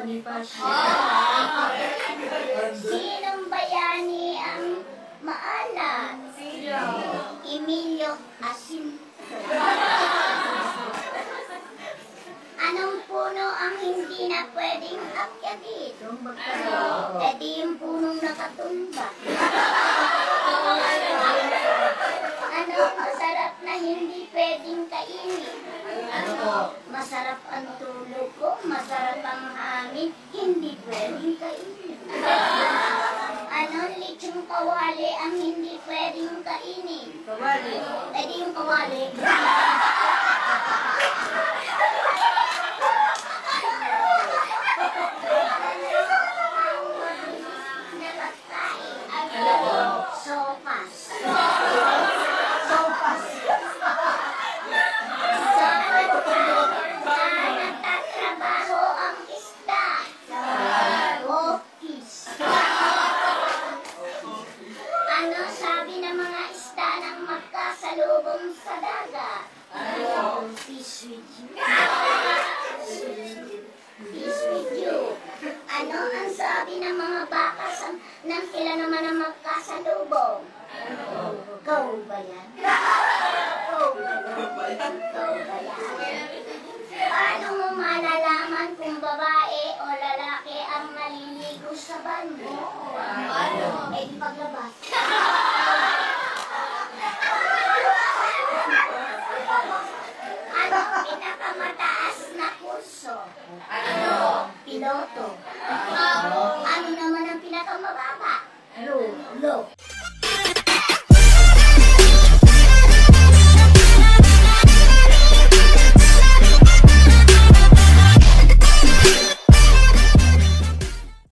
Bonifacio. Sinong bayani ang maalat? Emilio Asin. Anong puno ang hindi na pwedeng akyatin? E di yung punong nakatumba. Anong masarap na hindi pwedeng kainin? Masarap ang tulog ko, masarap ang hangin, hindi pwedeng kainin. Anong lechong kawali ang hindi pwedeng kainin? Kawali. Eh magkasalubong sa dagat? Peace with you. Peace with you. Ano ang sabi ng mga baka sa, nang sila naman ang magkasalubong? Go ba yan? Go ba yan? Go ba yan? Paano mo kung babae o lalaki ang naliligo sa banyo? Paano? Eh, di paglabas. Ano? Piloto. Ano naman ang pinakamababa? Low. Low.